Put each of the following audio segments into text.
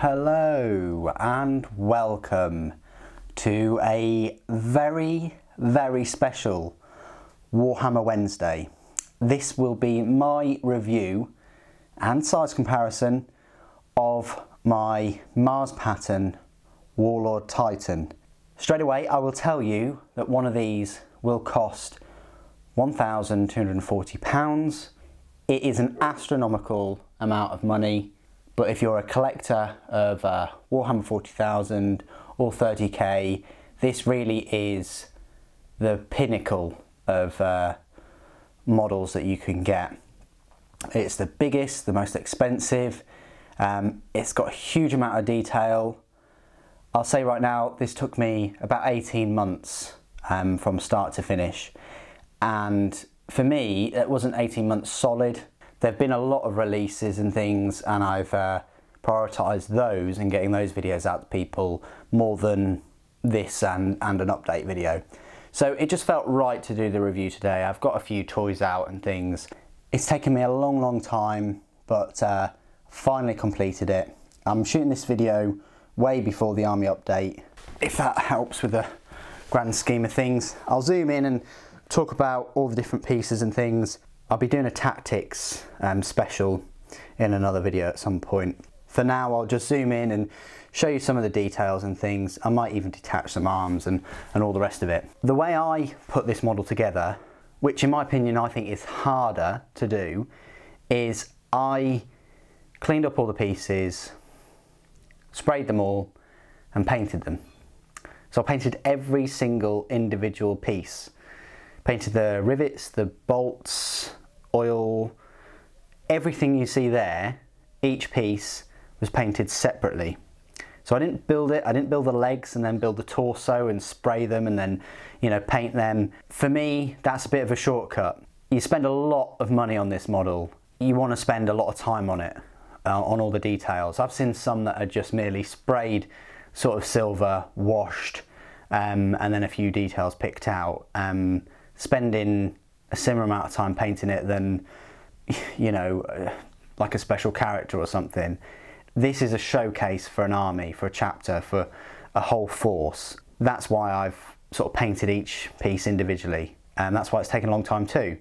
Hello and welcome to a very, very special Warhammer Wednesday. This will be my review and size comparison of my Mars pattern Warlord Titan. Straight away, I will tell you that one of these will cost £1,240. It is an astronomical amount of money but if you're a collector of uh, Warhammer 40,000 or 30k, this really is the pinnacle of uh, models that you can get. It's the biggest, the most expensive, um, it's got a huge amount of detail. I'll say right now, this took me about 18 months um, from start to finish. And for me, it wasn't 18 months solid there have been a lot of releases and things and I've uh, prioritised those and getting those videos out to people more than this and, and an update video. So it just felt right to do the review today. I've got a few toys out and things. It's taken me a long, long time, but uh, finally completed it. I'm shooting this video way before the army update, if that helps with the grand scheme of things. I'll zoom in and talk about all the different pieces and things I'll be doing a tactics um, special in another video at some point. For now, I'll just zoom in and show you some of the details and things. I might even detach some arms and, and all the rest of it. The way I put this model together, which in my opinion I think is harder to do, is I cleaned up all the pieces, sprayed them all and painted them. So I painted every single individual piece. Painted the rivets, the bolts, oil, everything you see there, each piece was painted separately. So I didn't build it, I didn't build the legs and then build the torso and spray them and then, you know, paint them. For me, that's a bit of a shortcut. You spend a lot of money on this model. You want to spend a lot of time on it, uh, on all the details. I've seen some that are just merely sprayed sort of silver, washed, um, and then a few details picked out. Um, spending a similar amount of time painting it than, you know, like a special character or something. This is a showcase for an army, for a chapter, for a whole force. That's why I've sort of painted each piece individually, and that's why it's taken a long time too.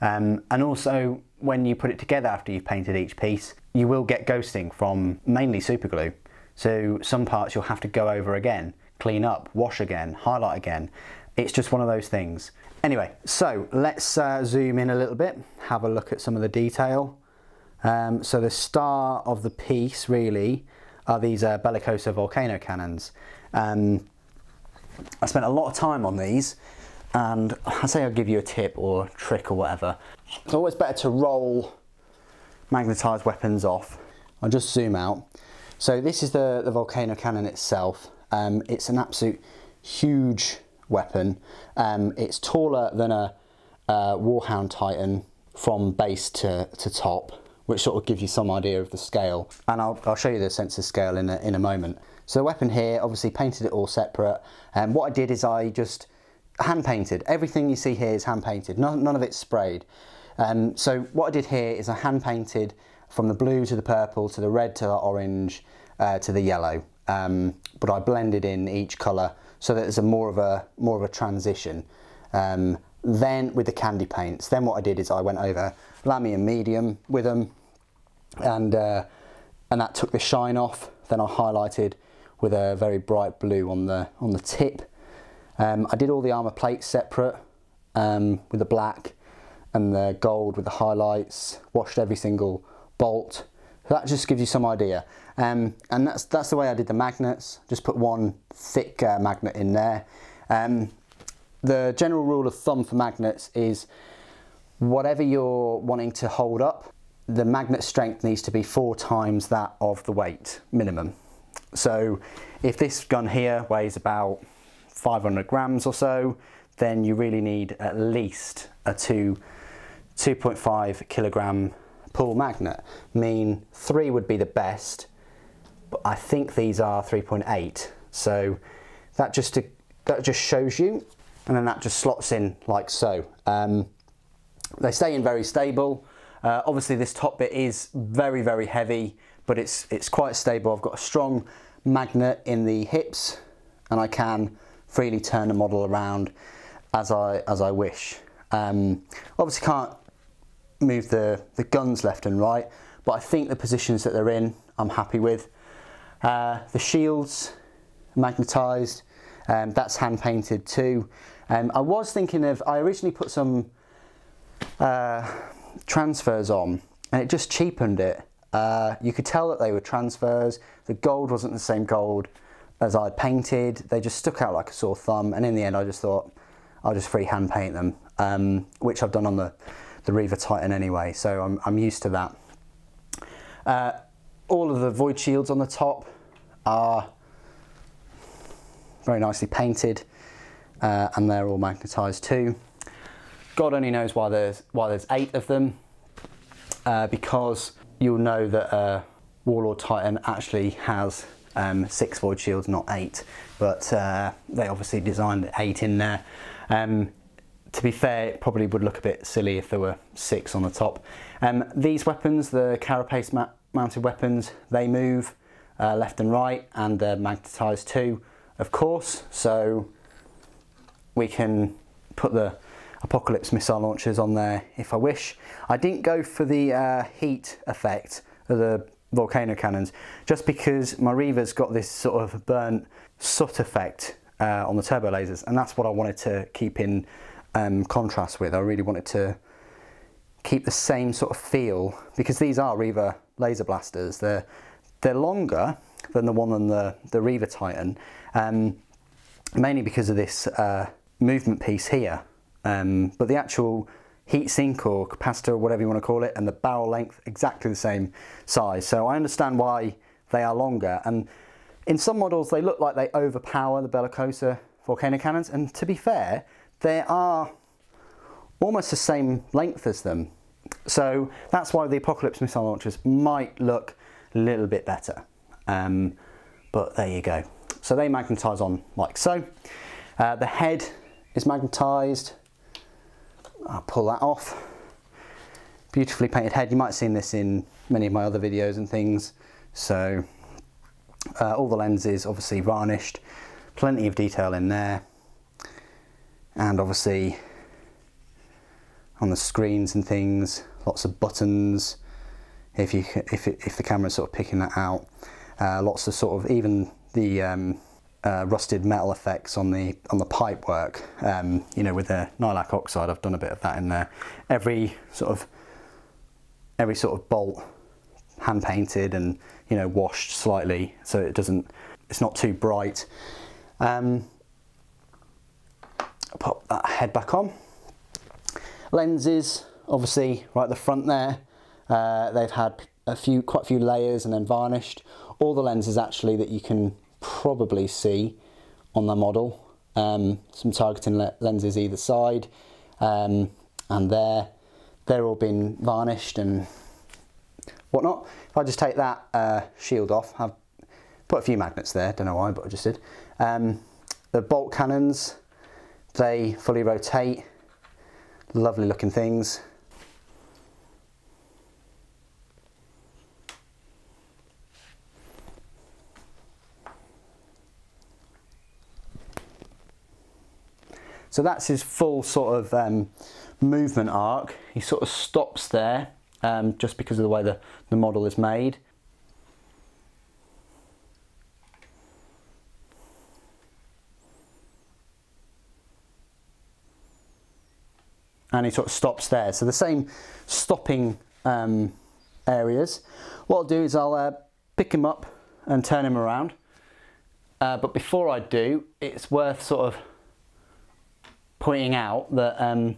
Um, and also, when you put it together after you've painted each piece, you will get ghosting from mainly super glue. So some parts you'll have to go over again, clean up, wash again, highlight again. It's just one of those things. Anyway, so let's uh, zoom in a little bit, have a look at some of the detail. Um, so the star of the piece really are these uh, Bellicosa volcano cannons. Um, I spent a lot of time on these and I say I'll give you a tip or a trick or whatever. It's always better to roll magnetized weapons off. I'll just zoom out. So this is the, the volcano cannon itself. Um, it's an absolute huge weapon. Um, it's taller than a, Warhound Titan from base to, to top, which sort of gives you some idea of the scale. And I'll, I'll show you the sensor scale in a, in a moment. So the weapon here, obviously painted it all separate. And what I did is I just hand painted. Everything you see here is hand painted, none, none of it's sprayed. Um, so what I did here is I hand painted from the blue to the purple to the red to the orange uh, to the yellow. Um, but I blended in each colour so that there's a more of a more of a transition. Um, then with the candy paints, then what I did is I went over Lahmian medium with them, and uh, and that took the shine off. Then I highlighted with a very bright blue on the on the tip. Um, I did all the armor plates separate um, with the black and the gold with the highlights. Washed every single bolt. That just gives you some idea. Um, and that's, that's the way I did the magnets, just put one thick uh, magnet in there. Um, the general rule of thumb for magnets is whatever you're wanting to hold up, the magnet strength needs to be four times that of the weight minimum. So if this gun here weighs about 500 grams or so, then you really need at least a two, 2.5 kilogram pull magnet. Mean three would be the best, but I think these are 3.8. So that just to, that just shows you, and then that just slots in like so. Um, they stay in very stable. Uh, obviously this top bit is very, very heavy, but it's, it's quite stable. I've got a strong magnet in the hips and I can freely turn the model around as I, as I wish. Um, obviously can't move the, the guns left and right, but I think the positions that they're in, I'm happy with. Uh, the shields, magnetised, um, that's hand painted too. Um, I was thinking of, I originally put some uh, transfers on and it just cheapened it. Uh, you could tell that they were transfers. The gold wasn't the same gold as I painted. They just stuck out like a sore thumb. And in the end, I just thought I'll just freehand paint them, um, which I've done on the, the Reaver Titan anyway. So I'm, I'm used to that. Uh, all of the void shields on the top are very nicely painted uh, and they're all magnetised too. God only knows why there's why there's eight of them uh, because you'll know that uh, Warlord Titan actually has um, six void shields, not eight, but uh, they obviously designed eight in there. Um, to be fair, it probably would look a bit silly if there were six on the top. Um, these weapons, the carapace mounted weapons, they move uh, left and right and they're magnetised too, of course, so we can put the Apocalypse missile launchers on there if I wish. I didn't go for the uh, heat effect of the volcano cannons just because my Reaver's got this sort of burnt soot effect uh, on the turbo lasers and that's what I wanted to keep in um, contrast with. I really wanted to keep the same sort of feel because these are Reaver laser blasters. They're, they're longer than the one on the, the Reaver Titan um, mainly because of this uh, movement piece here um, but the actual heat sink or capacitor, or whatever you want to call it, and the barrel length exactly the same size. So I understand why they are longer. And in some models, they look like they overpower the Bellicosa volcano cannons. And to be fair, they are almost the same length as them. So that's why the Apocalypse missile launchers might look a little bit better. Um, but there you go. So they magnetise on like so. Uh, the head is magnetised I'll pull that off. Beautifully painted head. You might have seen this in many of my other videos and things. So uh, all the lenses obviously varnished. Plenty of detail in there. And obviously on the screens and things, lots of buttons. If you if if the camera's sort of picking that out, uh, lots of sort of even the um, uh, rusted metal effects on the on the pipe work. Um, you know, with the Nihilakh oxide, I've done a bit of that in there. Every sort of every sort of bolt hand painted and you know washed slightly so it doesn't it's not too bright. Um, pop that head back on. Lenses, obviously, right at the front there. Uh, they've had a few, quite a few layers and then varnished. All the lenses actually that you can probably see on the model. Um, some targeting le lenses either side um, and there. They're all been varnished and whatnot. If I just take that uh, shield off, I've put a few magnets there, don't know why, but I just did. Um, the bolt cannons, they fully rotate, lovely looking things. So that's his full sort of um, movement arc. He sort of stops there um, just because of the way the, the model is made. And he sort of stops there. So the same stopping um, areas. What I'll do is I'll uh, pick him up and turn him around. Uh, but before I do, it's worth sort of pointing out that um,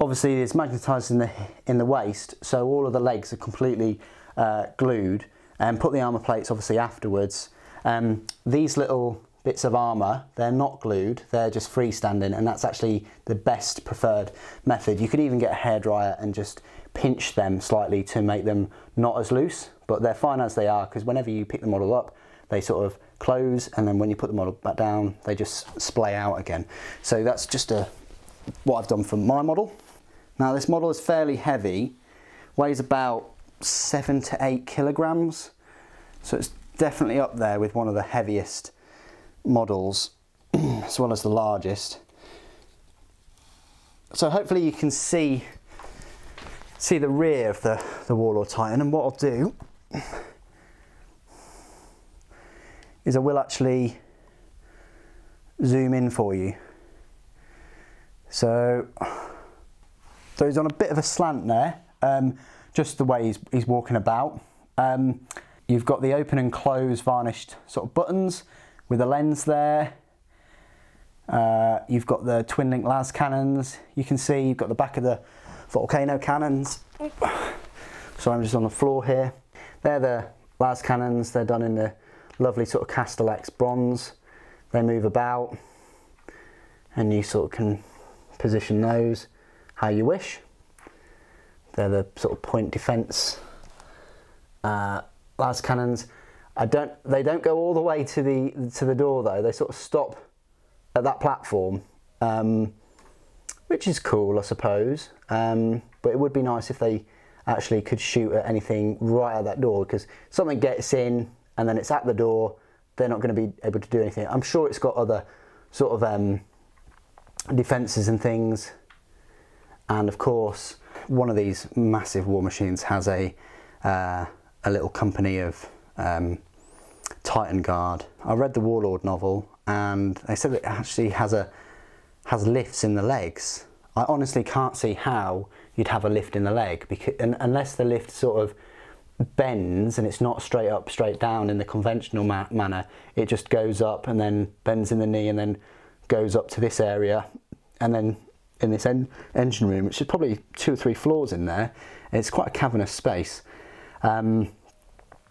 obviously it's magnetised in the, in the waist, so all of the legs are completely uh, glued and put the armour plates obviously afterwards. Um, these little bits of armour, they're not glued, they're just freestanding and that's actually the best preferred method. You could even get a hairdryer and just pinch them slightly to make them not as loose, but they're fine as they are because whenever you pick the model up, they sort of close and then when you put the model back down they just splay out again. So that's just a, what I've done for my model. Now this model is fairly heavy, weighs about seven to eight kilograms. So it's definitely up there with one of the heaviest models as well as the largest. So hopefully you can see see the rear of the, the Warlord Titan and what I'll do is I will actually zoom in for you. So, so he's on a bit of a slant there, um, just the way he's, he's walking about. Um, you've got the open and close varnished sort of buttons with a lens there. Uh, you've got the twin link las cannons. You can see you've got the back of the volcano cannons. So I'm just on the floor here. They're the las cannons. They're done in the lovely sort of Castellax bronze. They move about and you sort of can position those how you wish. They're the sort of point defence uh, las cannons. I don't. They don't go all the way to the to the door though. They sort of stop at that platform, um, which is cool, I suppose. Um, but it would be nice if they actually could shoot at anything right at that door because something gets in and then it's at the door. They're not going to be able to do anything. I'm sure it's got other sort of um, defences and things. And of course, one of these massive war machines has a uh, a little company of um, Titan Guard. I read the Warlord novel, and they said it actually has a has lifts in the legs. I honestly can't see how you'd have a lift in the leg because unless the lift sort of bends and it's not straight up, straight down in the conventional ma manner. It just goes up and then bends in the knee and then goes up to this area and then in this en engine room, which is probably two or three floors in there. It's quite a cavernous space. Um,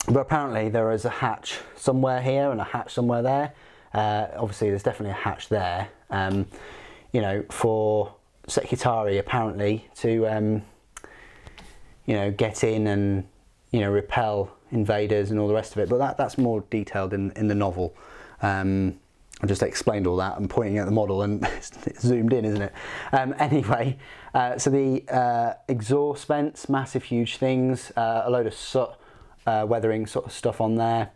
but apparently there is a hatch somewhere here and a hatch somewhere there. Uh, obviously there's definitely a hatch there. Um, you know, for Secutarii apparently to, um, you know, get in and, you know, repel invaders and all the rest of it. But that, that's more detailed in, in the novel. Um, I just explained all that. I'm pointing at the model and it's zoomed in, isn't it? Um, anyway, uh, so the uh, exhaust vents, massive, huge things, uh, a load of soot, uh, weathering sort of stuff on there.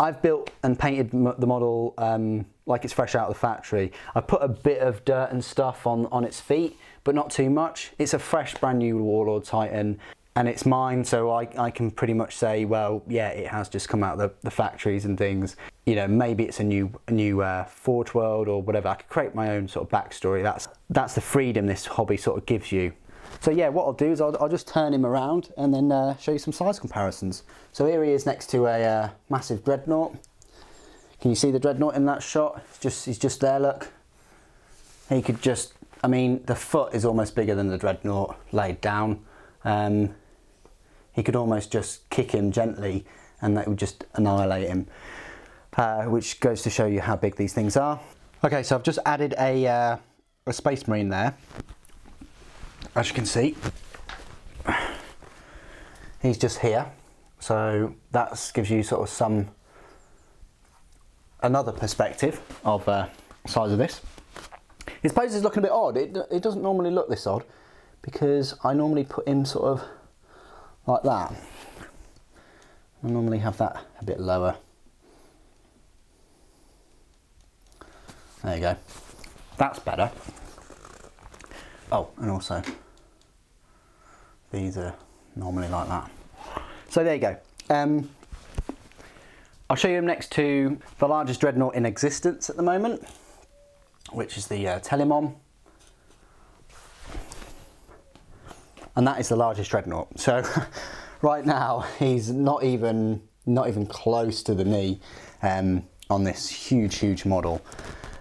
I've built and painted the model um, like it's fresh out of the factory. I put a bit of dirt and stuff on, on its feet, but not too much. It's a fresh, brand new Warlord Titan and it's mine, so I, I can pretty much say, well, yeah, it has just come out of the, the factories and things. You know, maybe it's a new a new uh, Forge World or whatever. I could create my own sort of backstory. That's that's the freedom this hobby sort of gives you. So yeah, what I'll do is I'll, I'll just turn him around and then uh, show you some size comparisons. So here he is next to a uh, massive dreadnought. Can you see the dreadnought in that shot? It's just he's just there. Look, he could just. I mean, the foot is almost bigger than the dreadnought laid down. Um, he could almost just kick him gently and that would just annihilate him, uh, which goes to show you how big these things are. Okay, so I've just added a, uh, a Space Marine there. As you can see, he's just here. So that gives you sort of some, another perspective of uh, size of this. His pose is looking a bit odd. It, it doesn't normally look this odd because I normally put him sort of like that. I normally have that a bit lower. There you go. That's better. Oh, and also these are normally like that. So there you go. Um, I'll show you him next to the largest dreadnought in existence at the moment, which is the uh, Telemon. and that is the largest dreadnought. So right now he's not even not even close to the knee um, on this huge huge model.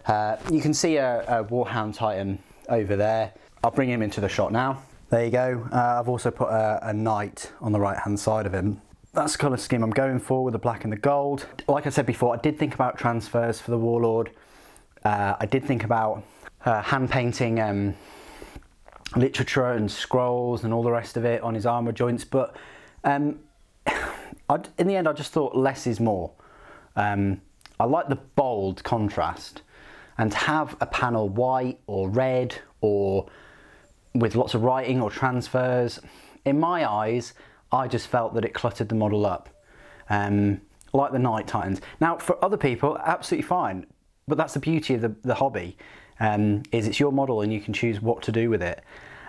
Uh, you can see a, a, Warhound Titan over there. I'll bring him into the shot now. There you go. Uh, I've also put a, a knight on the right hand side of him. That's the colour scheme I'm going for with the black and the gold. Like I said before, I did think about transfers for the Warlord. Uh, I did think about uh, hand painting um, literature and scrolls and all the rest of it on his armour joints. But um, in the end, I just thought less is more. Um, I like the bold contrast and to have a panel white or red or with lots of writing or transfers in my eyes, I just felt that it cluttered the model up, um, like the Night Titans. Now, for other people, absolutely fine, but that's the beauty of the, the hobby, um, is it's your model and you can choose what to do with it.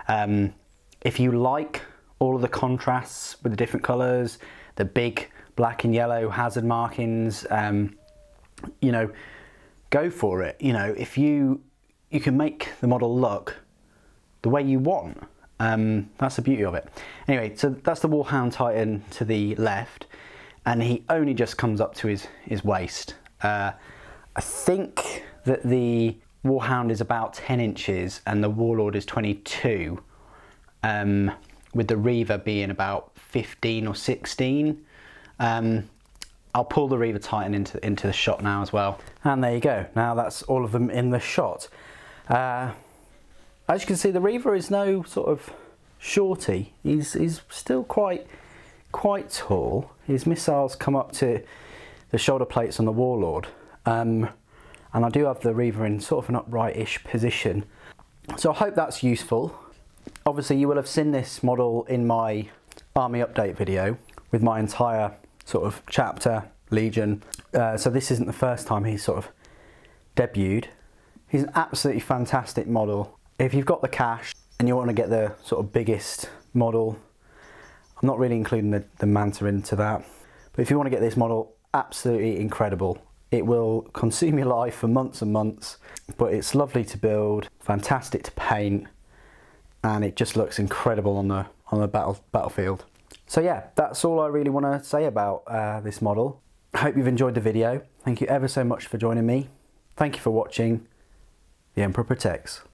Um, if you like all of the contrasts with the different colours, the big black and yellow hazard markings, um, you know, go for it. You know, if you you can make the model look the way you want. Um, that's the beauty of it. Anyway, so that's the Warhound Titan to the left, and he only just comes up to his, his waist. Uh, I think that the Warhound is about 10 inches and the Warlord is 22, um, with the Reaver being about 15 or 16. Um, I'll pull the Reaver Titan into, into the shot now as well. And there you go. Now that's all of them in the shot. Uh, as you can see, the Reaver is no sort of shorty. He's, he's still quite quite tall. His missiles come up to the shoulder plates on the Warlord. Um, and I do have the Reaver in sort of an upright-ish position. So I hope that's useful. Obviously you will have seen this model in my army update video with my entire sort of chapter, Legion. Uh, so this isn't the first time he's sort of debuted. He's an absolutely fantastic model. If you've got the cash and you want to get the sort of biggest model, I'm not really including the, the Manta into that, but if you want to get this model, absolutely incredible. It will consume your life for months and months, but it's lovely to build, fantastic to paint, and it just looks incredible on the on the battle battlefield. So yeah, that's all I really want to say about uh, this model. I hope you've enjoyed the video. Thank you ever so much for joining me. Thank you for watching. The Emperor Protects.